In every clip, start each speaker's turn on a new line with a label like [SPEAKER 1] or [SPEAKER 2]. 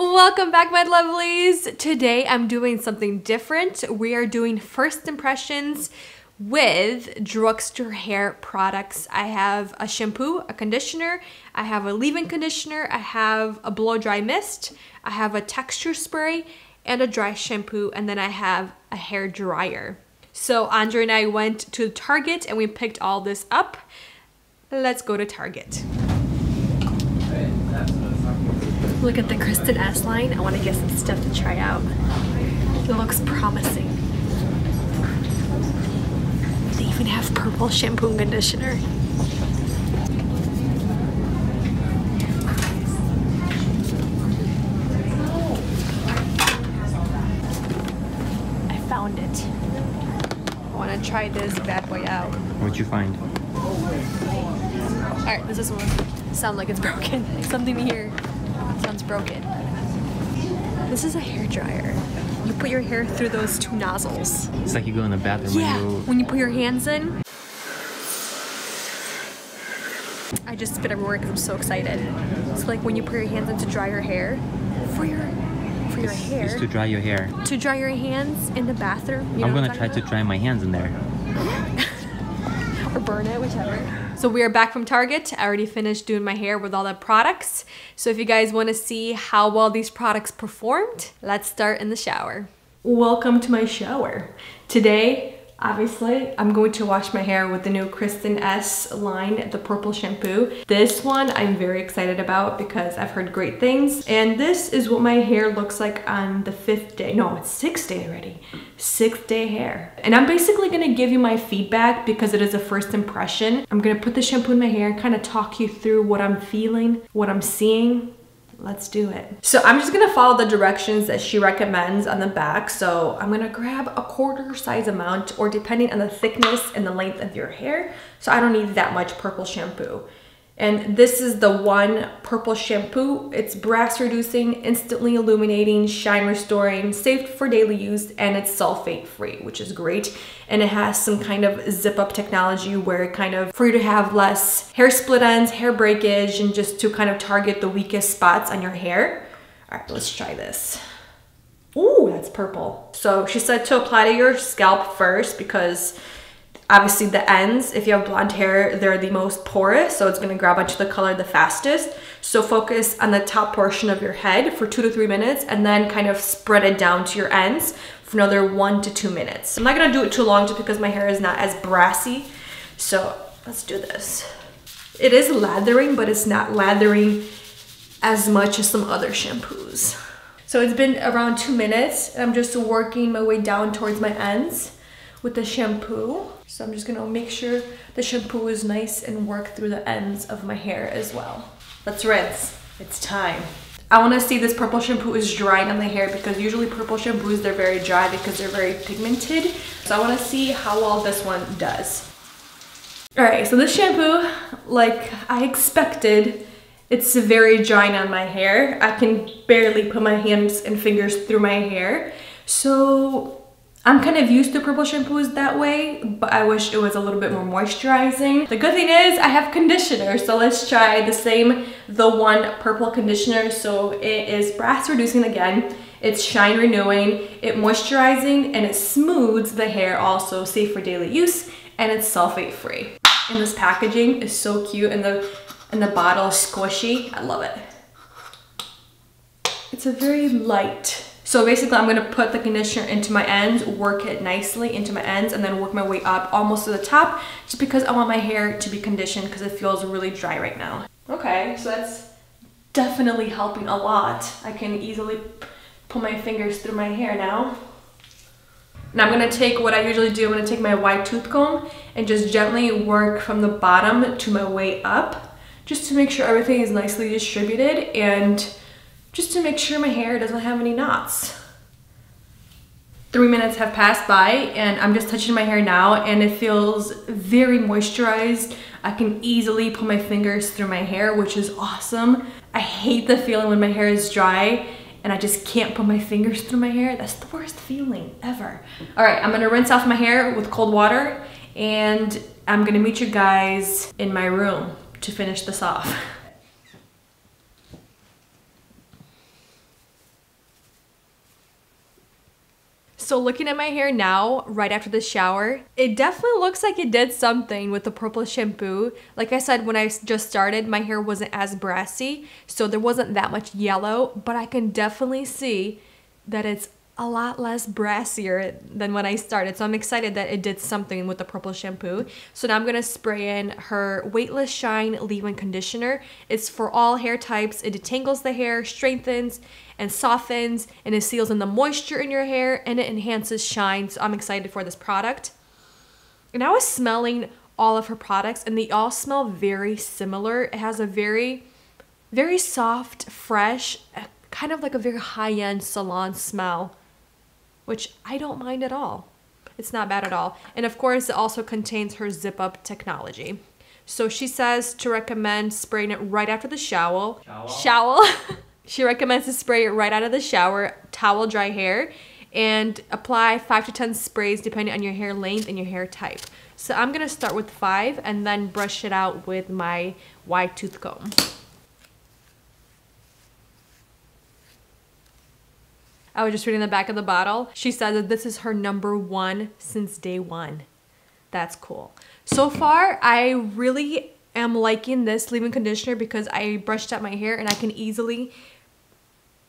[SPEAKER 1] Welcome back, my lovelies. Today I'm doing something different. We are doing first impressions with drugstore hair products. I have a shampoo, a conditioner, I have a leave-in conditioner, I have a blow dry mist, I have a texture spray, and a dry shampoo, and then I have a hair dryer. So Andrey and I went to Target and we picked all this up. Let's go to Target. Look at the Kristin Ess line. I want to get some stuff to try out. It looks promising. They even have purple shampoo and conditioner. I found it. I want to try this bad boy out.
[SPEAKER 2] What'd you find?
[SPEAKER 1] Alright, this is one. Sound like it's broken. Something here broken. This is a hair dryer. You put your hair through those two nozzles.
[SPEAKER 2] It's like you go in the bathroom
[SPEAKER 1] Yeah,
[SPEAKER 2] when you.
[SPEAKER 1] when you put your hands in. I just spit everywhere because I'm so excited. It's like when you put your hands in to dry your hair, for your for your hair,
[SPEAKER 2] Just to dry your hair.
[SPEAKER 1] to dry your hands in the bathroom. You know
[SPEAKER 2] I'm gonna try
[SPEAKER 1] talking
[SPEAKER 2] to dry my hands in there.
[SPEAKER 1] or burn it, whichever. So we are back from Target. I already finished doing my hair with all the products. So if you guys want to see how well these products performed, let's start in the shower. Welcome to my shower. Today, obviously, I'm going to wash my hair with the new Kristin Ess line, the purple shampoo. This one I'm very excited about because I've heard great things. And this is what my hair looks like on the fifth day. No, it's sixth day already. Sixth day hair. And I'm basically gonna give you my feedback because it is a first impression. I'm gonna put the shampoo in my hair and kind of talk you through what I'm feeling, what I'm seeing, Let's do it. So I'm just gonna follow the directions that she recommends on the back. So I'm gonna grab a quarter size amount or depending on the thickness and the length of your hair. So I don't need that much purple shampoo. And this is the one purple shampoo. It's brass reducing, instantly illuminating, shine restoring, safe for daily use, and it's sulfate free, which is great. And it has some kind of zip up technology where it kind of, for you to have less hair split ends, hair breakage, and just to kind of target the weakest spots on your hair. All right, let's try this. Ooh, that's purple. So she said to apply to your scalp first because obviously the ends, if you have blonde hair, they're the most porous, so it's gonna grab onto the color the fastest. So focus on the top portion of your head for two to three minutes and then kind of spread it down to your ends for another one to two minutes. I'm not gonna do it too long just because my hair is not as brassy. So let's do this. It is lathering, but it's not lathering as much as some other shampoos. So it's been around two minutes and I'm just working my way down towards my ends with the shampoo. So I'm just gonna make sure the shampoo is nice and work through the ends of my hair as well. Let's rinse. It's time. I wanna see this purple shampoo is drying on the hair because usually purple shampoos, they're very dry because they're very pigmented. So I wanna see how well this one does. All right, so this shampoo, like I expected, it's very drying on my hair. I can barely put my hands and fingers through my hair. So I'm kind of used to purple shampoos that way, but I wish it was a little bit more moisturizing. The good thing is I have conditioner, so let's try the same, the one purple conditioner. So it is brass reducing again. It's shine renewing, it moisturizing, and it smooths the hair also, safe for daily use, and it's sulfate free. And this packaging is so cute, and the and the bottle is squishy. I love it. It's a very light. So basically I'm gonna put the conditioner into my ends, work it nicely into my ends, and then work my way up almost to the top, just because I want my hair to be conditioned because it feels really dry right now. Okay, so that's definitely helping a lot. I can easily put my fingers through my hair now. Now I'm gonna take what I usually do, I'm gonna take my white tooth comb and just gently work from the bottom to my way up, just to make sure everything is nicely distributed and just to make sure my hair doesn't have any knots. Three minutes have passed by and I'm just touching my hair now and it feels very moisturized. I can easily put my fingers through my hair, which is awesome. I hate the feeling when my hair is dry and I just can't put my fingers through my hair. That's the worst feeling ever. All right, I'm gonna rinse off my hair with cold water and I'm gonna meet you guys in my room to finish this off. So looking at my hair now, right after the shower, it definitely looks like it did something with the purple shampoo. Like I said, when I just started, my hair wasn't as brassy, so there wasn't that much yellow, but I can definitely see that it's a lot less brassier than when I started. So I'm excited that it did something with the purple shampoo. So now I'm gonna spray in her Weightless Shine Leave-In Conditioner. It's for all hair types. It detangles the hair, strengthens, and softens, and it seals in the moisture in your hair, and it enhances shine. So I'm excited for this product. And I was smelling all of her products, and they all smell very similar. It has a very, very soft, fresh, kind of like a very high-end salon smell which I don't mind at all. It's not bad at all. And of course, it also contains her zip up technology. So she says to recommend spraying it right after the shower. Shower. shower. she recommends to spray it right out of the shower, towel dry hair, and apply five to 10 sprays depending on your hair length and your hair type. So I'm gonna start with five and then brush it out with my wide tooth comb. I was just reading the back of the bottle. She said that this is her number one since day one. That's cool. So far, I really am liking this leave-in conditioner because I brushed out my hair and I can easily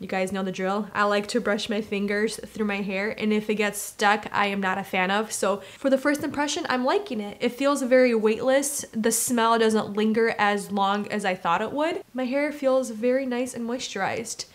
[SPEAKER 1] you guys know the drill. I like to brush my fingers through my hair and if it gets stuck, I am not a fan of. So for the first impression, I'm liking it. It feels very weightless. The smell doesn't linger as long as I thought it would. My hair feels very nice and moisturized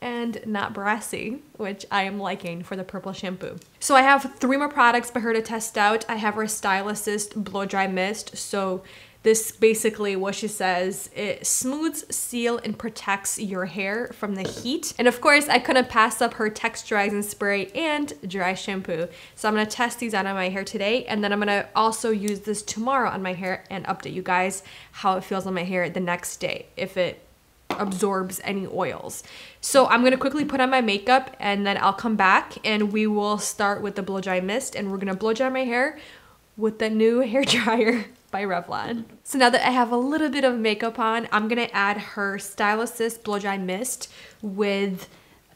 [SPEAKER 1] and not brassy, which I am liking for the purple shampoo. So I have three more products for her to test out. I have her Style Assist Blow Dry Mist. So this basically what she says, it smooths, seal, and protects your hair from the heat. And of course, I couldn't pass up her texturizing spray and dry shampoo. So I'm gonna test these out on my hair today, and then I'm gonna also use this tomorrow on my hair and update you guys how it feels on my hair the next day, if it absorbs any oils. So I'm gonna quickly put on my makeup and then I'll come back and we will start with the blow dry mist and we're gonna blow dry my hair with the new hair dryer by Revlon. So now that I have a little bit of makeup on, I'm gonna add her Style Assist Blow Dry Mist with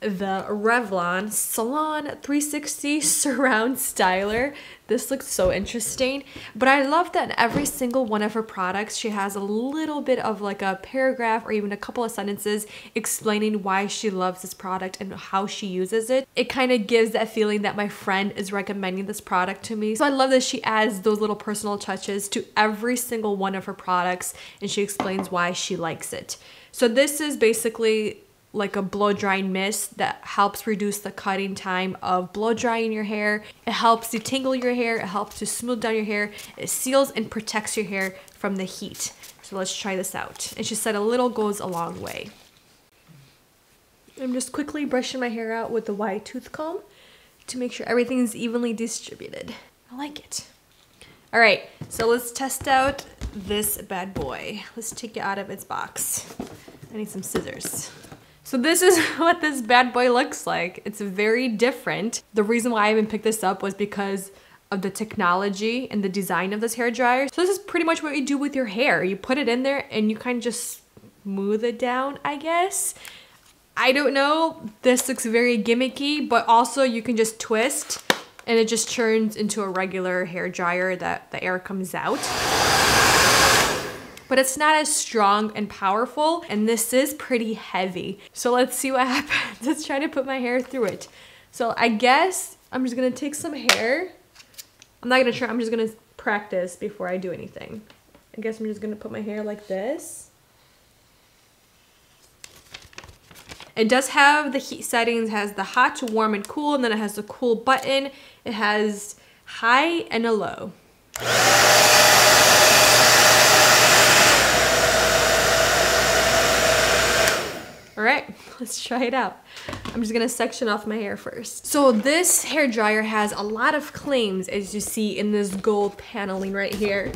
[SPEAKER 1] the Revlon Salon 360 Surround Styler. This looks so interesting, but I love that in every single one of her products, she has a little bit of like a paragraph or even a couple of sentences explaining why she loves this product and how she uses it. It kind of gives that feeling that my friend is recommending this product to me. So I love that she adds those little personal touches to every single one of her products and she explains why she likes it. So this is basically like a blow drying mist that helps reduce the cutting time of blow drying your hair. It helps detangle your hair, it helps to smooth down your hair, it seals and protects your hair from the heat. So let's try this out. And she said a little goes a long way. I'm just quickly brushing my hair out with the wide tooth comb to make sure everything is evenly distributed. I like it. All right, so let's test out this bad boy. Let's take it out of its box. I need some scissors. So this is what this bad boy looks like. It's very different. The reason why I even picked this up was because of the technology and the design of this hair dryer. So this is pretty much what you do with your hair. You put it in there and you kind of just smooth it down, I guess. I don't know. This looks very gimmicky, but also you can just twist and it just turns into a regular hair dryer that the air comes out but it's not as strong and powerful. And this is pretty heavy. So let's see what happens. let's try to put my hair through it. So I guess I'm just gonna take some hair. I'm not gonna try, I'm just gonna practice before I do anything. I guess I'm just gonna put my hair like this. It does have the heat settings, has the hot, warm, and cool, and then it has the cool button. It has high and a low. All right, let's try it out. I'm just gonna section off my hair first. So this hair dryer has a lot of claims as you see in this gold paneling right here.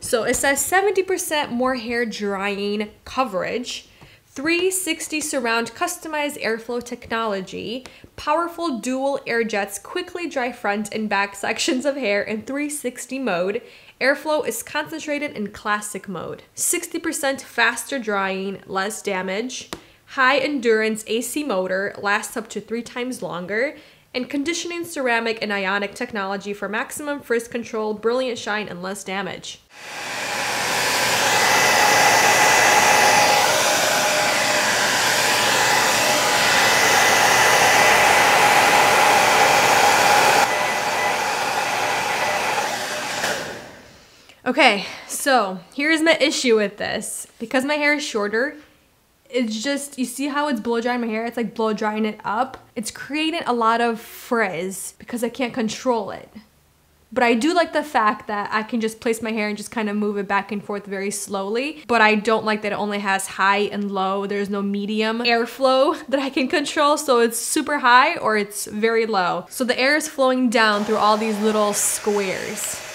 [SPEAKER 1] So it says 70% more hair drying coverage, 360 surround customized airflow technology, powerful dual air jets quickly dry front and back sections of hair in 360 mode. Airflow is concentrated in classic mode. 60% faster drying, less damage. High endurance AC motor lasts up to three times longer. and conditioning ceramic and ionic technology for maximum frizz control, brilliant shine, and less damage. Okay, so here's my issue with this. Because my hair is shorter, it's just, you see how it's blow drying my hair? It's like blow drying it up. It's creating a lot of frizz because I can't control it. But I do like the fact that I can just place my hair and just kind of move it back and forth very slowly. But I don't like that it only has high and low. There's no medium airflow that I can control. So it's super high or it's very low. So the air is flowing down through all these little squares.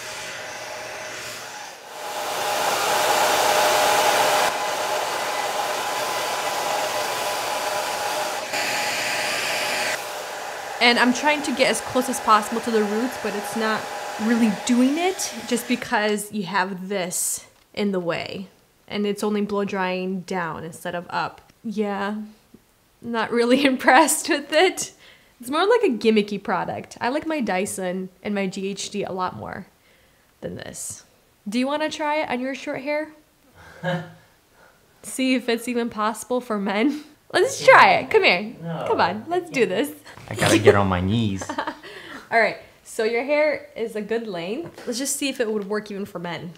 [SPEAKER 1] And I'm trying to get as close as possible to the roots, but it's not really doing it just because you have this in the way. And it's only blow drying down instead of up. Yeah, not really impressed with it. It's more like a gimmicky product. I like my Dyson and my GHD a lot more than this. Do you want to try it on your short hair? See if it's even possible for men? Let's try it. Come here.
[SPEAKER 2] No.
[SPEAKER 1] Come on. Let's do this.
[SPEAKER 2] I gotta get on my knees.
[SPEAKER 1] All right. So your hair is a good length. Let's just see if it would work even for men.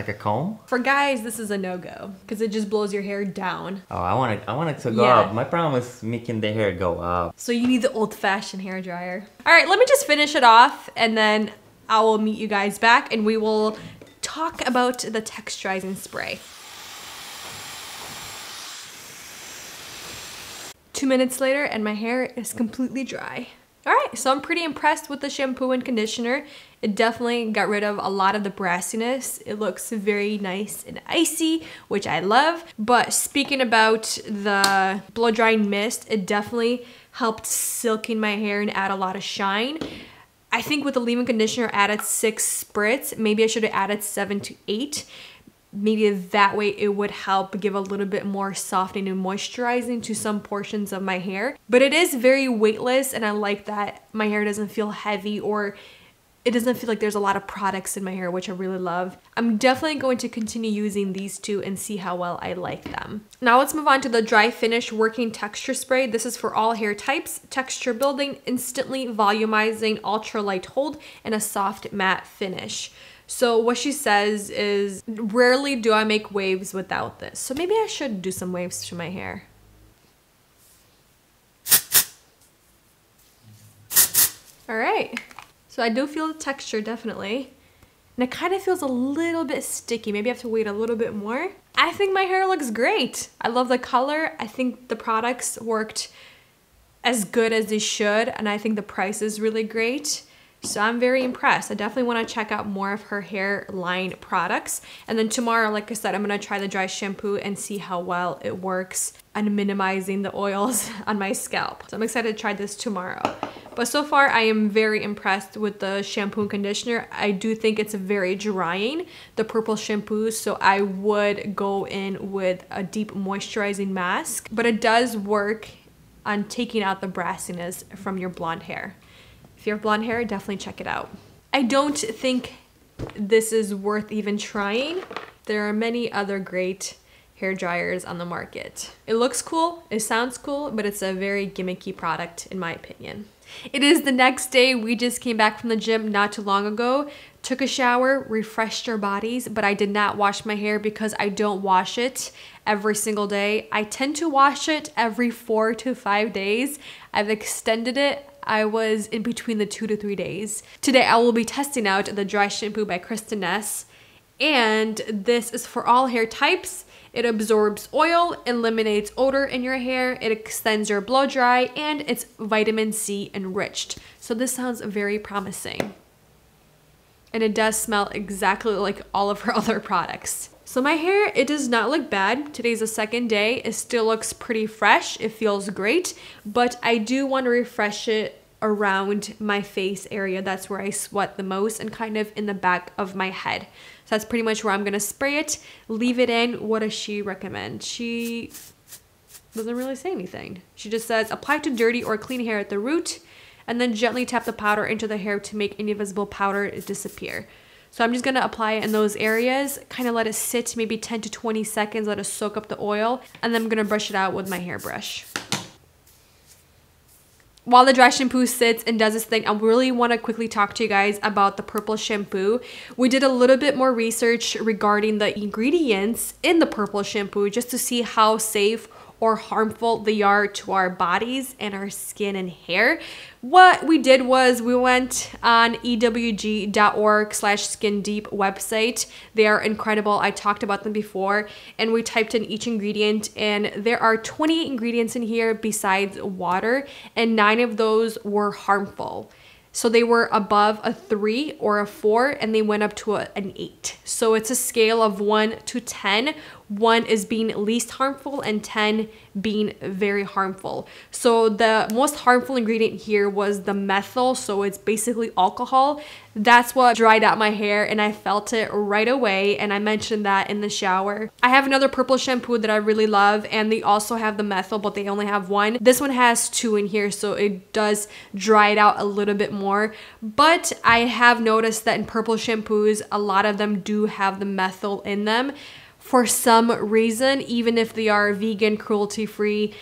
[SPEAKER 2] Like a comb?
[SPEAKER 1] For guys, this is a no-go because it just blows your hair down.
[SPEAKER 2] Oh, I want it. I want it to go
[SPEAKER 1] Yeah.
[SPEAKER 2] up. My problem is making the hair go up.
[SPEAKER 1] So you need the old-fashioned hair dryer. All right, let me just finish it off and then I will meet you guys back and we will talk about the texturizing spray. Two minutes later and my hair is completely dry. All right, so I'm pretty impressed with the shampoo and conditioner. It definitely got rid of a lot of the brassiness. It looks very nice and icy, which I love. But speaking about the blow drying mist, it definitely helped silken my hair and add a lot of shine. I think with the leave-in conditioner, added six spritz. Maybe I should have added seven to eight. Maybe that way it would help give a little bit more softening and moisturizing to some portions of my hair. But it is very weightless and I like that my hair doesn't feel heavy or it doesn't feel like there's a lot of products in my hair, which I really love. I'm definitely going to continue using these two and see how well I like them. Now let's move on to the Dry Finish Working Texture Spray. This is for all hair types, texture building, instantly volumizing, ultra light hold, and a soft matte finish. So what she says is, rarely do I make waves without this. So maybe I should do some waves to my hair. All right. So I do feel the texture definitely. And it kind of feels a little bit sticky. Maybe I have to wait a little bit more. I think my hair looks great. I love the color. I think the products worked as good as they should. And I think the price is really great. So I'm very impressed. I definitely want to check out more of her hair line products. And then tomorrow, like I said, I'm going to try the dry shampoo and see how well it works on minimizing the oils on my scalp. So I'm excited to try this tomorrow. But so far, I am very impressed with the shampoo and conditioner. I do think it's very drying, the purple shampoo, so I would go in with a deep moisturizing mask. But it does work on taking out the brassiness from your blonde hair. If you have blonde hair, definitely check it out. I don't think this is worth even trying. There are many other great hair dryers on the market. It looks cool, it sounds cool, but it's a very gimmicky product in my opinion. It is the next day. We just came back from the gym not too long ago, took a shower, refreshed our bodies, but I did not wash my hair because I don't wash it every single day. I tend to wash it every four to five days. I've extended it. I was in between the two to three days. Today I will be testing out the dry shampoo by Kristin Ess. And this is for all hair types. It absorbs oil, eliminates odor in your hair, it extends your blow dry, and it's vitamin C enriched. So this sounds very promising. And it does smell exactly like all of her other products. So my hair, it does not look bad. Today's the second day. It still looks pretty fresh. It feels great, but I do want to refresh it around my face area. That's where I sweat the most and kind of in the back of my head. So that's pretty much where I'm gonna spray it, leave it in. What does she recommend? She doesn't really say anything. She just says apply to dirty or clean hair at the root and then gently tap the powder into the hair to make any visible powder disappear. So I'm just gonna apply it in those areas, kind of let it sit maybe 10 to 20 seconds, let it soak up the oil, and then I'm gonna brush it out with my hairbrush while the dry shampoo sits and does its thing, I really want to quickly talk to you guys about the purple shampoo. We did a little bit more research regarding the ingredients in the purple shampoo just to see how safe or harmful they are to our bodies and our skin and hair. What we did was we went on ewg.org slash skin deep website. They are incredible. I talked about them before and we typed in each ingredient and there are 20 ingredients in here besides water and nine of those were harmful. So they were above a three or a four and they went up to a, an eight. So it's a scale of one to 10. One is being least harmful and 10 being very harmful. So the most harmful ingredient here was the methyl. So it's basically alcohol. That's what dried out my hair and I felt it right away. And I mentioned that in the shower. I have another purple shampoo that I really love and they also have the methyl, but they only have one. This one has two in here. So it does dry it out a little bit more. But I have noticed that in purple shampoos, a lot of them do have the methyl in them for some reason, even if they are vegan, cruelty free,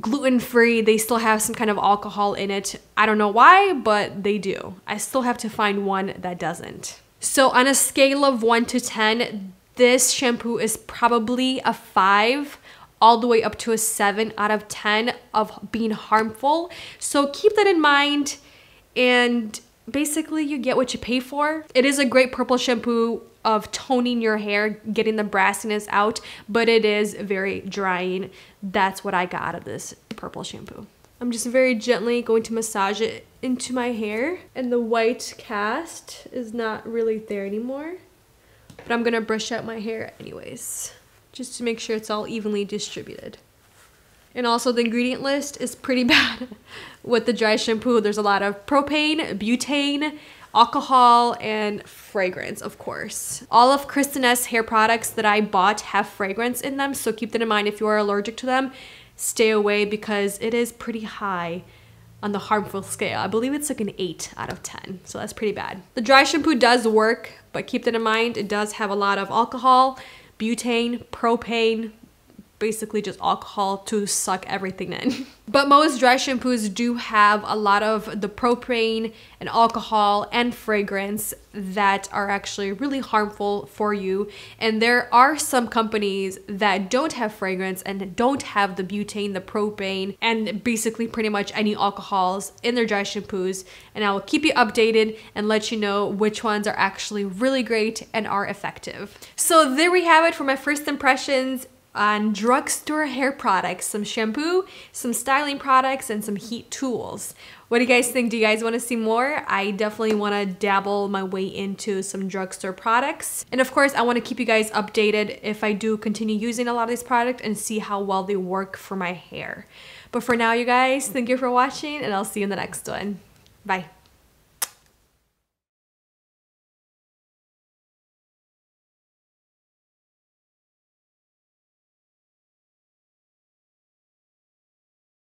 [SPEAKER 1] gluten free, they still have some kind of alcohol in it. I don't know why, but they do. I still have to find one that doesn't. So, on a scale of 1 to 10, this shampoo is probably a 5 all the way up to a 7 out of 10 of being harmful. So, keep that in mind and basically you get what you pay for. It is a great purple shampoo of toning your hair, getting the brassiness out, but it is very drying. That's what I got out of this purple shampoo. I'm just very gently going to massage it into my hair and the white cast is not really there anymore. But I'm gonna brush out my hair anyways, just to make sure it's all evenly distributed. And also the ingredient list is pretty bad with the dry shampoo. There's a lot of propane, butane, alcohol, and fragrance, of course. All of Kristin Ess hair products that I bought have fragrance in them, so keep that in mind if you are allergic to them. Stay away because it is pretty high on the harmful scale. I believe it's like an 8 out of 10, so that's pretty bad. The dry shampoo does work, but keep that in mind. It does have a lot of alcohol, butane, propane, basically just alcohol to suck everything in. but most dry shampoos do have a lot of the propane and alcohol and fragrance that are actually really harmful for you. And there are some companies that don't have fragrance and don't have the butane, the propane, and basically pretty much any alcohols in their dry shampoos. And I will keep you updated and let you know which ones are actually really great and are effective. So there we have it for my first impressions on drugstore hair products, some shampoo, some styling products, and some heat tools. What do you guys think? Do you guys want to see more? I definitely want to dabble my way into some drugstore products. And of course, I want to keep you guys updated if I do continue using a lot of these products and see how well they work for my hair. But for now, you guys, thank you for watching and I'll see you in the next one. Bye.